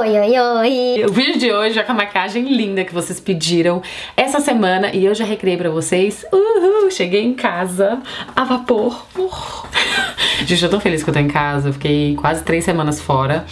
Oi, oi, oi! O vídeo de hoje é com a maquiagem linda que vocês pediram essa semana e eu já recriei pra vocês. Uhul! Cheguei em casa a vapor. Uh. Gente, eu tô feliz que eu tô em casa, eu fiquei quase três semanas fora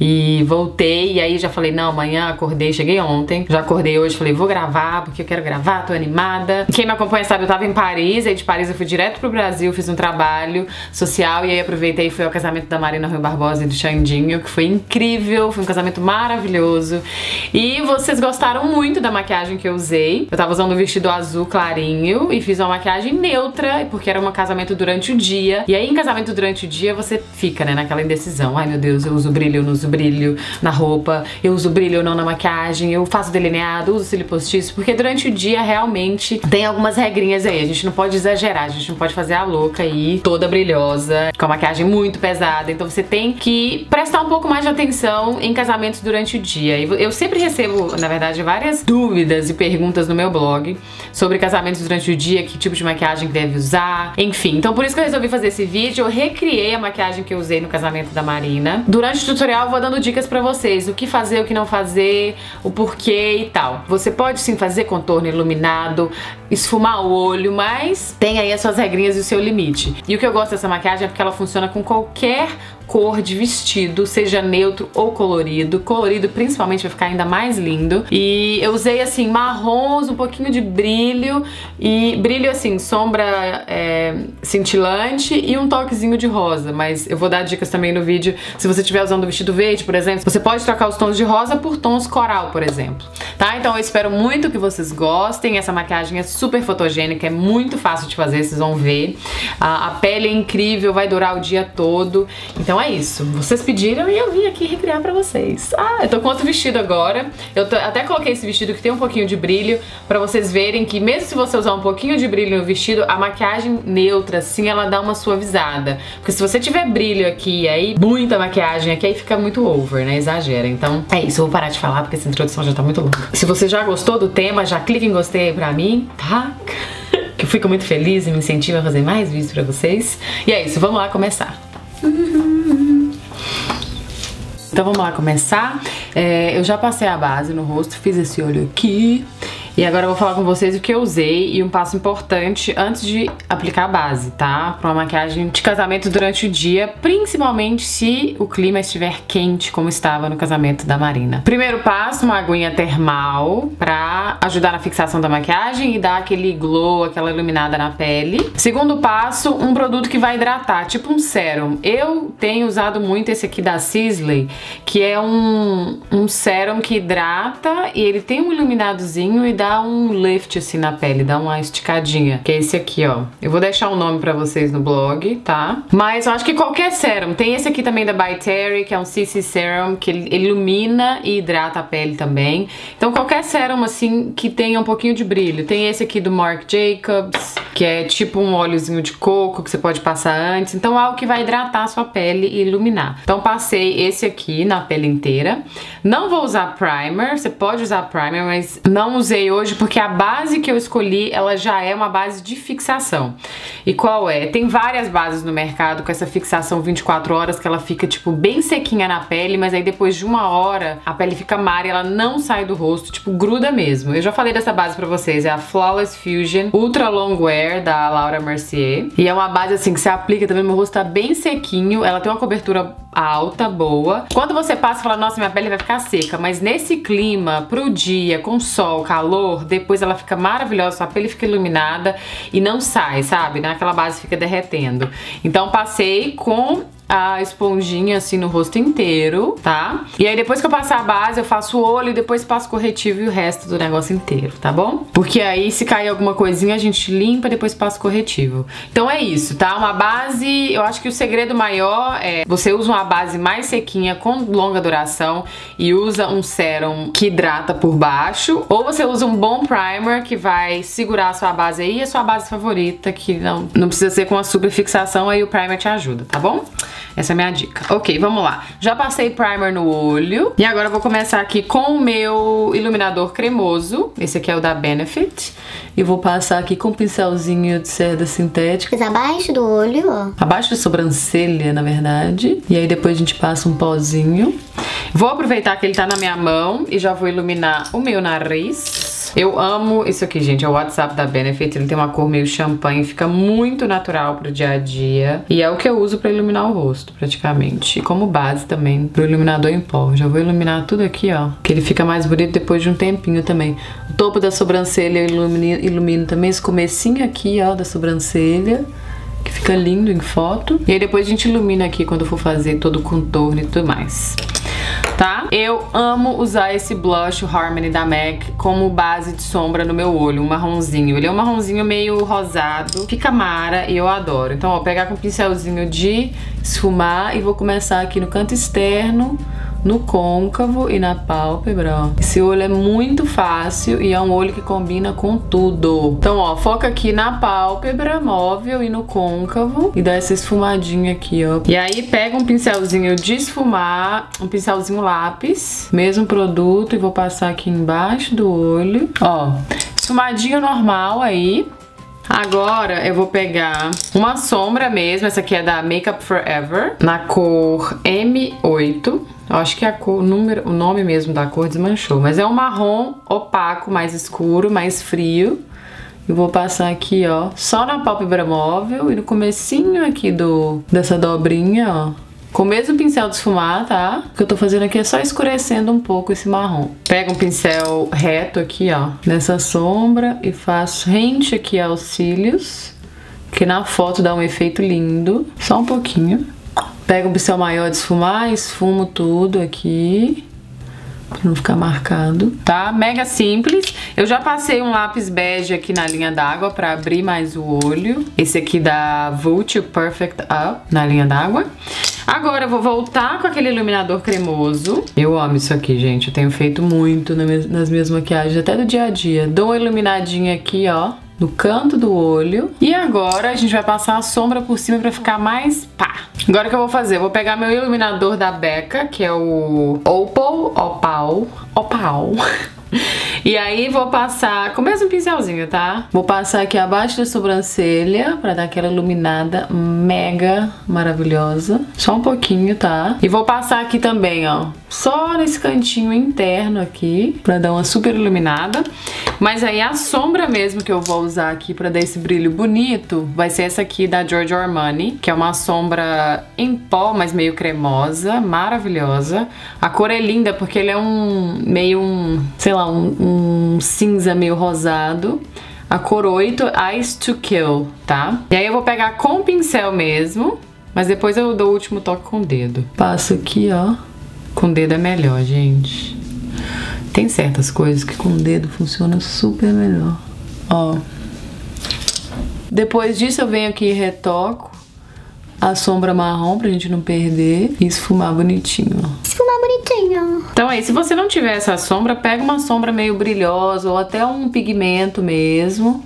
e voltei e aí já falei, não, amanhã acordei, cheguei ontem, já acordei hoje, falei, vou gravar porque eu quero gravar, tô animada. Quem me acompanha sabe, eu tava em Paris, aí de Paris eu fui direto pro Brasil, fiz um trabalho social e aí aproveitei e fui ao casamento da Marina Rui Barbosa e do Xandinho, que foi incrível, foi um casamento maravilhoso. E vocês gostaram muito da maquiagem que eu usei. Eu tava usando um vestido azul clarinho e fiz uma maquiagem neutra, porque era um casamento durante o dia. E aí em casamento durante o dia você fica, né, naquela indecisão. Ai meu Deus, eu uso brilho, eu não uso brilho na roupa, eu uso brilho ou não na maquiagem, eu faço delineado, uso cílio postiço, porque durante o dia realmente tem algumas regrinhas aí. A gente não pode exagerar, a gente não pode fazer a louca aí, toda brilhosa, com a maquiagem muito pesada. Então você tem que prestar um pouco mais de atenção em durante o dia. Eu sempre recebo, na verdade, várias dúvidas e perguntas no meu blog sobre casamentos durante o dia, que tipo de maquiagem deve usar, enfim. Então por isso que eu resolvi fazer esse vídeo. Eu recriei a maquiagem que eu usei no casamento da Marina. Durante o tutorial eu vou dando dicas pra vocês, o que fazer, o que não fazer, o porquê e tal. Você pode sim fazer contorno iluminado, esfumar o olho, mas tem aí as suas regrinhas e o seu limite. E o que eu gosto dessa maquiagem é porque ela funciona com qualquer cor de vestido, seja neutro ou colorido. Colorido principalmente vai ficar ainda mais lindo. E eu usei assim marrons, um pouquinho de brilho e brilho assim, sombra é, cintilante e um toquezinho de rosa. Mas eu vou dar dicas também no vídeo. Se você estiver usando vestido verde, por exemplo, você pode trocar os tons de rosa por tons coral, por exemplo. Tá? Então eu espero muito que vocês gostem. Essa maquiagem é super fotogênica, é muito fácil de fazer, vocês vão ver. A, a pele é incrível, vai durar o dia todo. Então é isso. Vocês pediram e eu vim aqui recriar pra vocês. Ah, eu tô com outro vestido agora. Eu tô, até coloquei esse vestido que tem um pouquinho de brilho pra vocês verem que mesmo se você usar um pouquinho de brilho no vestido, a maquiagem neutra, assim, ela dá uma suavizada. Porque se você tiver brilho aqui e aí muita maquiagem aqui, aí fica muito over, né? Exagera. Então é isso, eu vou parar de falar porque essa introdução já tá muito longa. Se você já gostou do tema, já clica em gostei aí pra mim, tá? que eu fico muito feliz e me incentiva a fazer mais vídeos pra vocês. E é isso, vamos lá começar. Então vamos lá começar. É, eu já passei a base no rosto, fiz esse olho aqui. E agora eu vou falar com vocês o que eu usei e um passo importante antes de aplicar a base, tá? Pra uma maquiagem de casamento durante o dia, principalmente se o clima estiver quente, como estava no casamento da Marina. Primeiro passo, uma aguinha termal pra ajudar na fixação da maquiagem e dar aquele glow, aquela iluminada na pele. Segundo passo, um produto que vai hidratar, tipo um sérum. Eu tenho usado muito esse aqui da Sisley, que é um, um sérum que hidrata e ele tem um iluminadozinho e dá um lift assim na pele, dá uma esticadinha, que é esse aqui, ó. Eu vou deixar o um nome pra vocês no blog, tá? Mas eu acho que qualquer sérum, tem esse aqui também da By Terry, que é um CC Serum, que ilumina e hidrata a pele também. Então qualquer sérum assim que tenha um pouquinho de brilho. Tem esse aqui do Marc Jacobs, que é tipo um óleozinho de coco que você pode passar antes. Então algo que vai hidratar a sua pele e iluminar. Então passei esse aqui na pele inteira. Não vou usar primer, você pode usar primer, mas não usei hoje porque a base que eu escolhi, ela já é uma base de fixação. E qual é? Tem várias bases no mercado com essa fixação 24 horas que ela fica, tipo, bem sequinha na pele, mas aí depois de uma hora a pele fica mara e ela não sai do rosto, tipo, gruda mesmo. Eu já falei dessa base pra vocês, é a Flawless Fusion Ultra Long Wear da Laura Mercier. E é uma base, assim, que você aplica também, meu rosto tá bem sequinho, ela tem uma cobertura alta, boa. Quando você passa, fala, nossa, minha pele vai ficar seca, mas nesse clima, pro dia, com sol, calor, depois ela fica maravilhosa, sua pele fica iluminada e não sai, sabe? Naquela base fica derretendo. Então passei com a esponjinha assim no rosto inteiro, tá? E aí depois que eu passar a base, eu faço o olho e depois passo corretivo e o resto do negócio inteiro, tá bom? Porque aí se cair alguma coisinha a gente limpa e depois passa corretivo. Então é isso, tá? Uma base, eu acho que o segredo maior é você usa uma base mais sequinha com longa duração e usa um sérum que hidrata por baixo ou você usa um bom primer que vai segurar a sua base aí, a sua base favorita que não, não precisa ser com a super fixação, aí o primer te ajuda, tá bom? Essa é a minha dica. Ok, vamos lá. Já passei primer no olho. E agora eu vou começar aqui com o meu iluminador cremoso. Esse aqui é o da Benefit. E vou passar aqui com um pincelzinho de seda sintética. Mas abaixo do olho, ó. Abaixo da sobrancelha, na verdade. E aí depois a gente passa um pozinho. Vou aproveitar que ele tá na minha mão e já vou iluminar o meu nariz. Eu amo isso aqui, gente. É o WhatsApp da Benefit. Ele tem uma cor meio champanhe, fica muito natural pro dia a dia. E é o que eu uso pra iluminar o rosto, praticamente. E como base também, pro iluminador em pó. Já vou iluminar tudo aqui, ó. Que ele fica mais bonito depois de um tempinho também. O topo da sobrancelha eu ilumino, ilumino também esse comecinho aqui, ó, da sobrancelha que fica lindo em foto. E aí depois a gente ilumina aqui quando for fazer todo o contorno e tudo mais tá? Eu amo usar esse blush, o Harmony da MAC, como base de sombra no meu olho, um marronzinho. Ele é um marronzinho meio rosado, fica mara e eu adoro. Então, ó, vou pegar com um pincelzinho de esfumar e vou começar aqui no canto externo no côncavo e na pálpebra, ó. Esse olho é muito fácil e é um olho que combina com tudo. Então, ó, foca aqui na pálpebra móvel e no côncavo e dá essa esfumadinha aqui, ó. E aí pega um pincelzinho de esfumar, um pincelzinho lápis, mesmo produto e vou passar aqui embaixo do olho, ó. Esfumadinho normal aí, Agora eu vou pegar uma sombra mesmo, essa aqui é da Makeup Forever, na cor M8. Eu acho que a cor, o, número, o nome mesmo da cor desmanchou, mas é um marrom opaco, mais escuro, mais frio. Eu vou passar aqui, ó, só na pálpebra móvel e no comecinho aqui do, dessa dobrinha, ó. Com o mesmo pincel de esfumar, tá? O que eu tô fazendo aqui é só escurecendo um pouco esse marrom. Pega um pincel reto aqui, ó, nessa sombra e faço rente aqui aos cílios, que na foto dá um efeito lindo. Só um pouquinho. Pego um pincel maior de esfumar, esfumo tudo aqui. Pra não ficar marcado, tá? Mega simples. Eu já passei um lápis bege aqui na linha d'água pra abrir mais o olho. Esse aqui da Vult Perfect Up na linha d'água. Agora eu vou voltar com aquele iluminador cremoso. Eu amo isso aqui, gente. Eu tenho feito muito nas minhas maquiagens, até do dia a dia. Dou uma iluminadinha aqui, ó no canto do olho. E agora a gente vai passar a sombra por cima pra ficar mais pá. Agora o que eu vou fazer? Eu vou pegar meu iluminador da Becca, que é o Opal, Opal, Opal. E aí vou passar com o mesmo pincelzinho, tá? Vou passar aqui abaixo da sobrancelha pra dar aquela iluminada mega maravilhosa. Só um pouquinho, tá? E vou passar aqui também, ó, só nesse cantinho interno aqui, pra dar uma super iluminada. Mas aí a sombra mesmo que eu vou usar aqui pra dar esse brilho bonito vai ser essa aqui da Giorgio Armani, que é uma sombra em pó, mas meio cremosa, maravilhosa. A cor é linda porque ele é um meio um, sei lá, um, um cinza meio rosado. A cor 8, Eyes to Kill, tá? E aí eu vou pegar com o pincel mesmo, mas depois eu dou o último toque com o dedo. Passo aqui, ó. Com o dedo é melhor, gente. Tem certas coisas que com o dedo funciona super melhor. Ó. Depois disso eu venho aqui e retoco a sombra marrom pra gente não perder e esfumar bonitinho, ó. Então aí, se você não tiver essa sombra, pega uma sombra meio brilhosa ou até um pigmento mesmo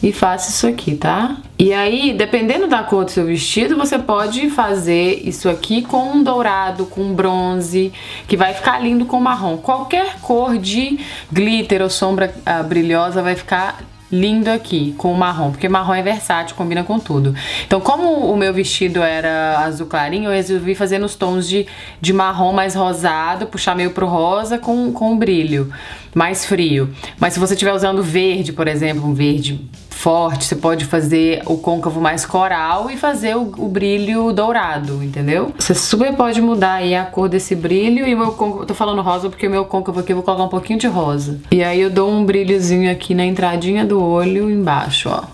e faça isso aqui, tá? E aí, dependendo da cor do seu vestido, você pode fazer isso aqui com um dourado, com bronze, que vai ficar lindo com marrom. Qualquer cor de glitter ou sombra uh, brilhosa vai ficar lindo aqui com o marrom, porque marrom é versátil, combina com tudo. Então, como o meu vestido era azul clarinho, eu resolvi fazer nos tons de, de marrom mais rosado, puxar meio pro rosa com, com brilho mais frio. Mas se você estiver usando verde, por exemplo, um verde forte, você pode fazer o côncavo mais coral e fazer o, o, brilho dourado, entendeu? Você super pode mudar aí a cor desse brilho e o meu côncavo, tô falando rosa porque o meu côncavo aqui eu vou colocar um pouquinho de rosa. E aí eu dou um brilhozinho aqui na entradinha do olho embaixo, ó.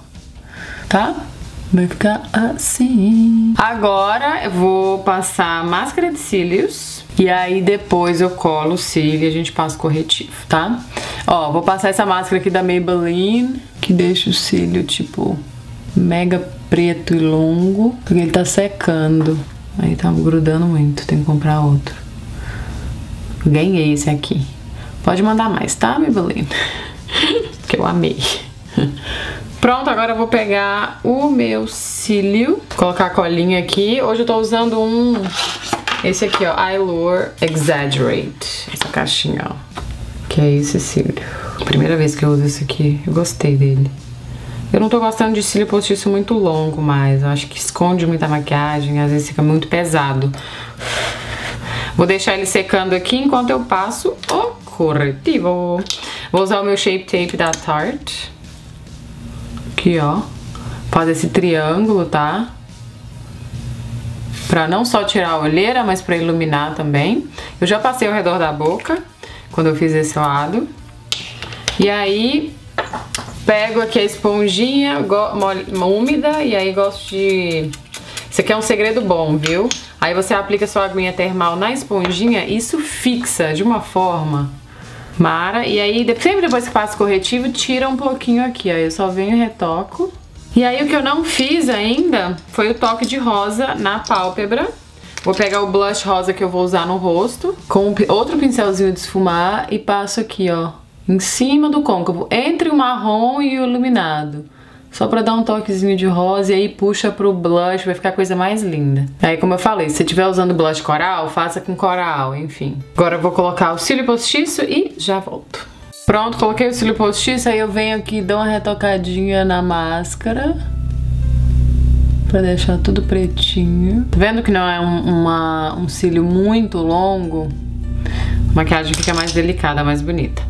Tá? Vai ficar assim. Agora eu vou passar máscara de cílios. E aí depois eu colo o cílio e a gente passa o corretivo, tá? Ó, vou passar essa máscara aqui da Maybelline, que deixa o cílio, tipo, mega preto e longo, porque ele tá secando. Aí tá grudando muito, tem que comprar outro. Ganhei esse aqui. Pode mandar mais, tá, Maybelline? que eu amei. Pronto, agora eu vou pegar o meu cílio, colocar a colinha aqui. Hoje eu tô usando um esse aqui, ó, Eyelure Exaggerate. Essa caixinha, ó. Que é esse cílio. Primeira vez que eu uso esse aqui. Eu gostei dele. Eu não tô gostando de cílio postiço muito longo mais. Eu acho que esconde muita maquiagem. Às vezes fica muito pesado. Vou deixar ele secando aqui enquanto eu passo o corretivo. Vou usar o meu Shape Tape da Tarte. Aqui, ó. Faz esse triângulo, tá? Pra não só tirar a olheira, mas pra iluminar também. Eu já passei ao redor da boca, quando eu fiz esse lado. E aí, pego aqui a esponjinha úmida e aí gosto de... Isso aqui é um segredo bom, viu? Aí você aplica sua aguinha termal na esponjinha, isso fixa de uma forma mara. E aí, sempre depois que passa o corretivo, tira um pouquinho aqui, ó. Eu só venho e retoco. E aí o que eu não fiz ainda foi o toque de rosa na pálpebra. Vou pegar o blush rosa que eu vou usar no rosto, com outro pincelzinho de esfumar e passo aqui, ó, em cima do côncavo, entre o marrom e o iluminado. Só pra dar um toquezinho de rosa e aí puxa pro blush, vai ficar a coisa mais linda. Aí, como eu falei, se você estiver usando blush coral, faça com coral, enfim. Agora eu vou colocar o cílio postiço e já volto. Pronto, coloquei o cílio postiço, aí eu venho aqui e dou uma retocadinha na máscara. Pra deixar tudo pretinho. Tá vendo que não é um, uma, um cílio muito longo? A maquiagem fica mais delicada, mais bonita.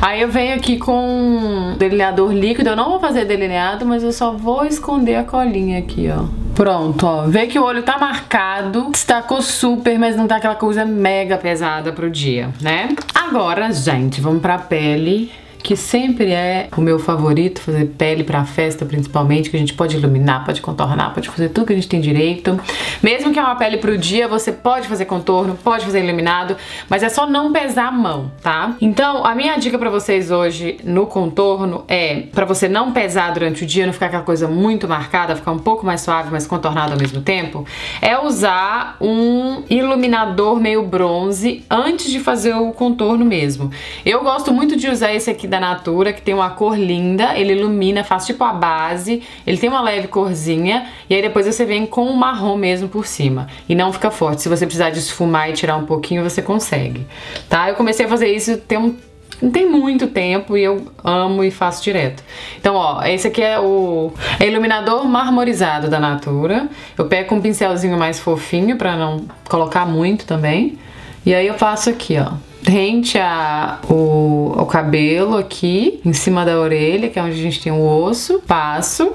Aí eu venho aqui com delineador líquido. Eu não vou fazer delineado, mas eu só vou esconder a colinha aqui, ó. Pronto, ó. Vê que o olho tá marcado, destacou super, mas não tá aquela coisa mega pesada pro dia, né? Agora, gente, vamos pra pele que sempre é o meu favorito, fazer pele pra festa principalmente, que a gente pode iluminar, pode contornar, pode fazer tudo que a gente tem direito. Mesmo que é uma pele pro dia, você pode fazer contorno, pode fazer iluminado, mas é só não pesar a mão, tá? Então, a minha dica pra vocês hoje no contorno é pra você não pesar durante o dia, não ficar aquela coisa muito marcada, ficar um pouco mais suave, mas contornado ao mesmo tempo, é usar um iluminador meio bronze antes de fazer o contorno mesmo. Eu gosto muito de usar esse aqui da Natura, que tem uma cor linda, ele ilumina, faz tipo a base, ele tem uma leve corzinha, e aí depois você vem com o marrom mesmo por cima. E não fica forte, se você precisar de esfumar e tirar um pouquinho, você consegue, tá? Eu comecei a fazer isso tem um não tem muito tempo e eu amo e faço direto. Então, ó, esse aqui é o é iluminador marmorizado da Natura. Eu pego um pincelzinho mais fofinho pra não colocar muito também. E aí eu faço aqui, ó rente a, o, o cabelo aqui, em cima da orelha, que é onde a gente tem o osso. Passo.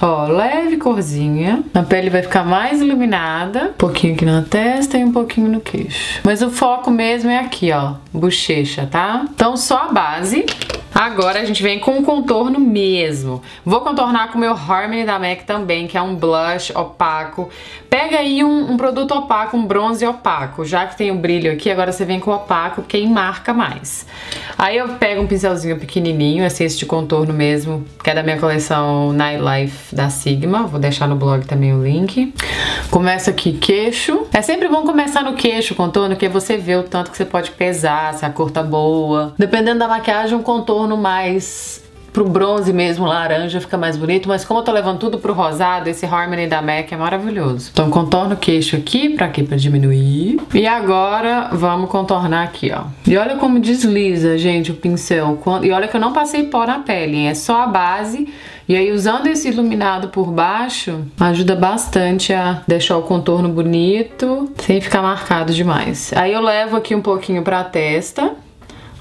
Ó, leve corzinha. A pele vai ficar mais iluminada. Um pouquinho aqui na testa e um pouquinho no queixo. Mas o foco mesmo é aqui, ó. Bochecha, tá? Então só a base. Agora a gente vem com o contorno mesmo. Vou contornar com o meu Harmony da MAC também, que é um blush opaco. Pega aí um, um, produto opaco, um bronze opaco. Já que tem o brilho aqui, agora você vem com o opaco, porque marca mais. Aí eu pego um pincelzinho pequenininho, assim, esse de contorno mesmo, que é da minha coleção Nightlife da Sigma. Vou deixar no blog também o link. Começa aqui queixo. É sempre bom começar no queixo contorno, porque você vê o tanto que você pode pesar, se a cor tá boa. Dependendo da maquiagem, um contorno mais pro bronze mesmo, laranja, fica mais bonito, mas como eu tô levando tudo pro rosado, esse Harmony da MAC é maravilhoso. Então contorno o queixo aqui, pra quê? Pra diminuir. E agora vamos contornar aqui, ó. E olha como desliza, gente, o pincel. E olha que eu não passei pó na pele, hein? é só a base. E aí usando esse iluminado por baixo, ajuda bastante a deixar o contorno bonito, sem ficar marcado demais. Aí eu levo aqui um pouquinho pra testa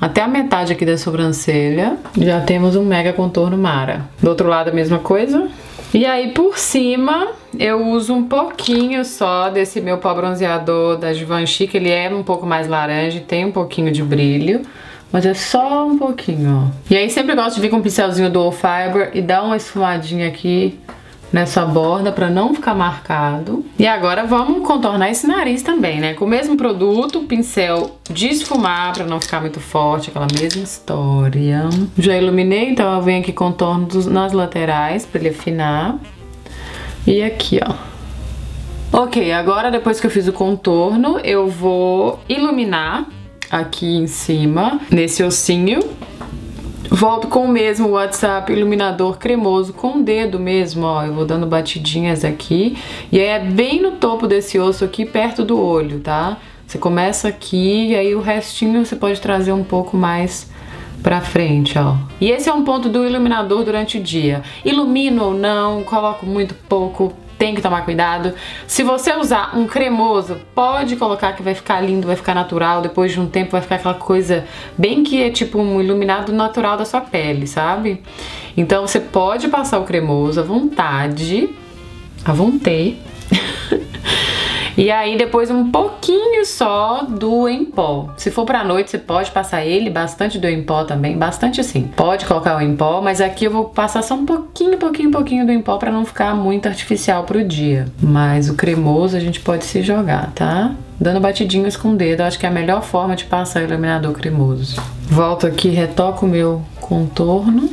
até a metade aqui da sobrancelha. Já temos um mega contorno Mara. Do outro lado a mesma coisa. E aí por cima eu uso um pouquinho só desse meu pó bronzeador da Givenchy, que ele é um pouco mais laranja e tem um pouquinho de brilho. Mas é só um pouquinho, ó. E aí sempre gosto de vir com um pincelzinho do All Fiber e dar uma esfumadinha aqui nessa borda para não ficar marcado. E agora vamos contornar esse nariz também, né? Com o mesmo produto, pincel de esfumar para não ficar muito forte, aquela mesma história. Já iluminei, então eu venho aqui contorno dos, nas laterais para ele afinar. E aqui, ó. Ok, agora depois que eu fiz o contorno, eu vou iluminar aqui em cima, nesse ossinho. Volto com o mesmo WhatsApp iluminador cremoso com o dedo mesmo, ó. Eu vou dando batidinhas aqui. E aí é bem no topo desse osso aqui, perto do olho, tá? Você começa aqui e aí o restinho você pode trazer um pouco mais pra frente, ó. E esse é um ponto do iluminador durante o dia. Ilumino ou não, coloco muito pouco, tem que tomar cuidado. Se você usar um cremoso, pode colocar que vai ficar lindo, vai ficar natural. Depois de um tempo vai ficar aquela coisa bem que é tipo um iluminado natural da sua pele, sabe? Então você pode passar o cremoso à vontade, à vontade. E aí depois um pouquinho só do em pó. Se for pra noite, você pode passar ele, bastante do em pó também, bastante assim. Pode colocar o em pó, mas aqui eu vou passar só um pouquinho, pouquinho, pouquinho do em pó pra não ficar muito artificial pro dia. Mas o cremoso a gente pode se jogar, tá? Dando batidinhas com o dedo, acho que é a melhor forma de passar o iluminador cremoso. Volto aqui, retoco o meu contorno.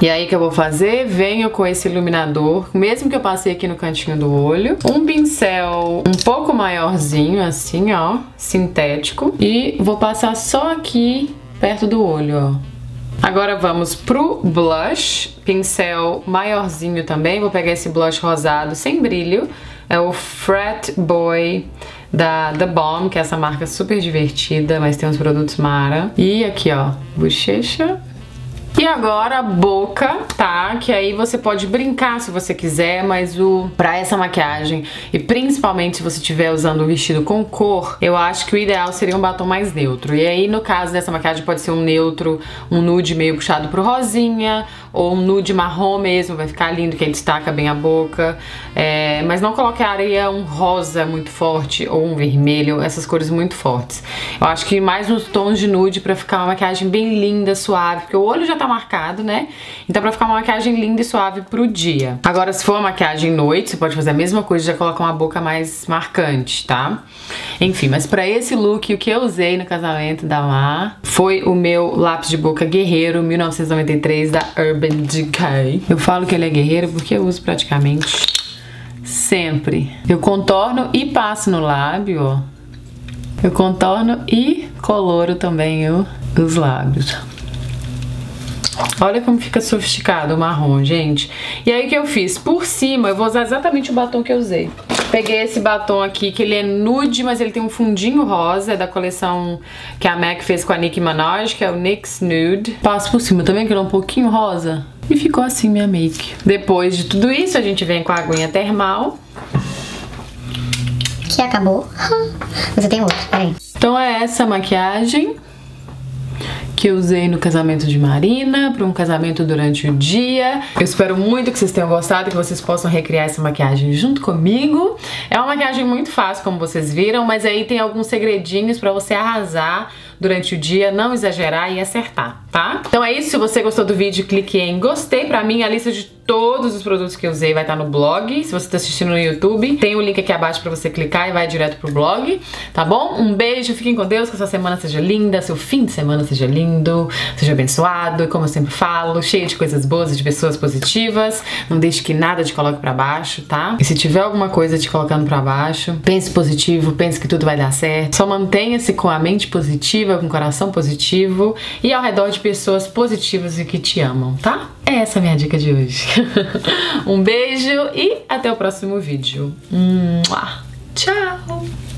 E aí que eu vou fazer? Venho com esse iluminador, mesmo que eu passei aqui no cantinho do olho. Um pincel um pouco maiorzinho, assim, ó, sintético. E vou passar só aqui perto do olho, ó. Agora vamos pro blush, pincel maiorzinho também. Vou pegar esse blush rosado sem brilho. É o Frat Boy da The Bomb, que é essa marca super divertida, mas tem uns produtos mara. E aqui, ó, bochecha e agora a boca, tá? Que aí você pode brincar se você quiser, mas o para essa maquiagem e principalmente se você estiver usando um vestido com cor, eu acho que o ideal seria um batom mais neutro. E aí no caso dessa maquiagem pode ser um neutro, um nude meio puxado pro rosinha ou um nude marrom mesmo, vai ficar lindo que ele destaca bem a boca. É, mas não coloque areia um rosa muito forte ou um vermelho, essas cores muito fortes. Eu acho que mais uns tons de nude para ficar uma maquiagem bem linda, suave, porque o olho já tá marcado, né? Então pra ficar uma maquiagem linda e suave pro dia. Agora, se for uma maquiagem noite, você pode fazer a mesma coisa, já colocar uma boca mais marcante, tá? Enfim, mas pra esse look, o que eu usei no casamento da Mar foi o meu lápis de boca Guerreiro 1993 da Urban Decay. Eu falo que ele é guerreiro porque eu uso praticamente sempre. Eu contorno e passo no lábio, ó. Eu contorno e coloro também os lábios. Olha como fica sofisticado o marrom, gente. E aí o que eu fiz? Por cima, eu vou usar exatamente o batom que eu usei. Peguei esse batom aqui, que ele é nude, mas ele tem um fundinho rosa, é da coleção que a MAC fez com a Nicki Minaj, que é o NYX Nude. Passo por cima também, que ele é um pouquinho rosa. E ficou assim minha make. Depois de tudo isso, a gente vem com a aguinha termal. Que acabou. Mas eu tenho outro, peraí. Então é essa a maquiagem que eu usei no casamento de Marina, para um casamento durante o dia. Eu espero muito que vocês tenham gostado, que vocês possam recriar essa maquiagem junto comigo. É uma maquiagem muito fácil, como vocês viram, mas aí tem alguns segredinhos para você arrasar durante o dia, não exagerar e acertar, tá? Então é isso, se você gostou do vídeo, clique em gostei. Pra mim, a lista de todos os produtos que eu usei vai estar no blog. Se você tá assistindo no YouTube, tem o link aqui abaixo pra você clicar e vai direto pro blog, tá bom? Um beijo, fiquem com Deus, que essa semana seja linda, seu fim de semana seja lindo, seja abençoado, e como eu sempre falo, cheio de coisas boas de pessoas positivas. Não deixe que nada te coloque pra baixo, tá? E se tiver alguma coisa te colocando pra baixo, pense positivo, pense que tudo vai dar certo. Só mantenha-se com a mente positiva positiva, com coração positivo e ao redor de pessoas positivas e que te amam, tá? É essa a minha dica de hoje. um beijo e até o próximo vídeo. Tchau!